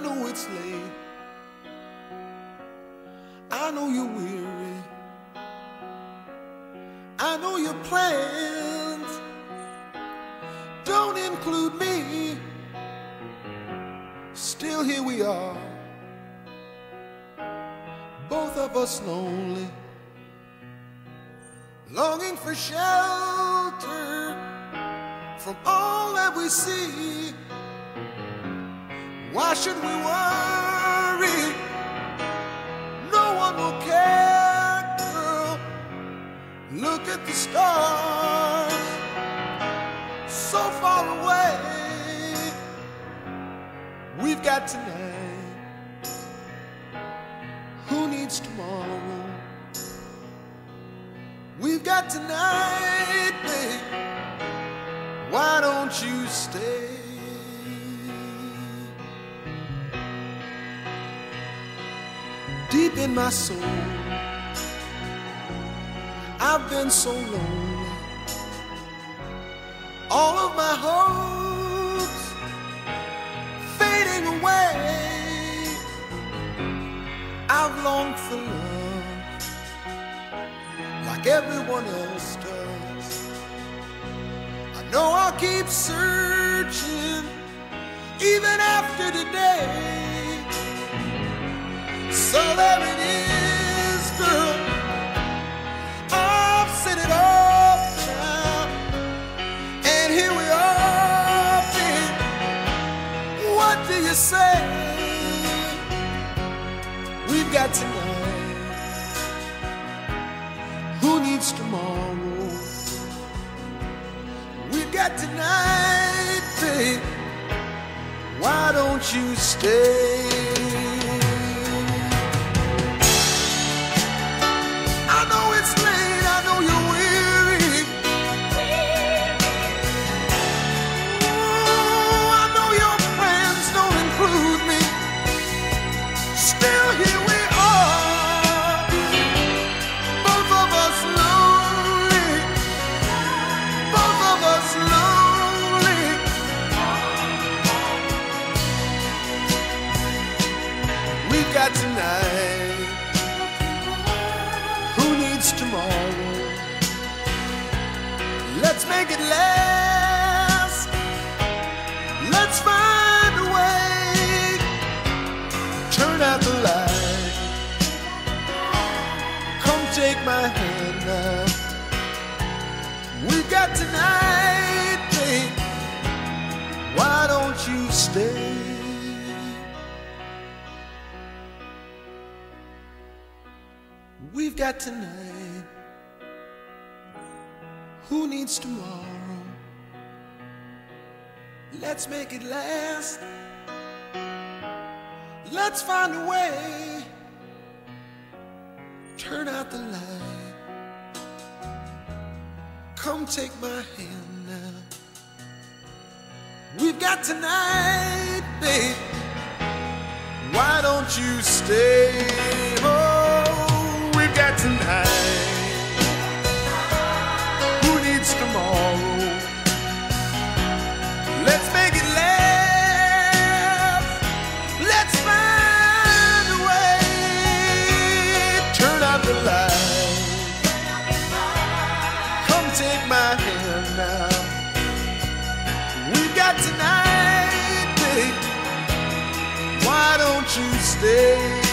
I know it's late. I know you're weary. I know your plans don't include me. Still, here we are, both of us lonely, longing for shelter from all that we see. Why should we worry? No one will care, girl. Look at the stars, so far away. We've got tonight. Who needs tomorrow? We've got tonight, babe. Why don't you stay? Deep in my soul, I've been so lonely. All of my hopes fading away. I've longed for love like everyone else does. I know I'll keep searching even after today. Tonight. Who needs tomorrow? We've got tonight, babe. Why don't you stay? Let's make it last. We've got tonight, babe. Why don't you stay? We've got tonight. Who needs tomorrow? Let's make it last. Let's find a way. Turn out the light. Come take my hand now. We've got tonight, babe. Why don't you stay? You stay?